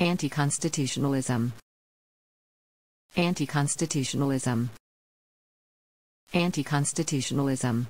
Anti-constitutionalism. Anti-constitutionalism. Anti-constitutionalism.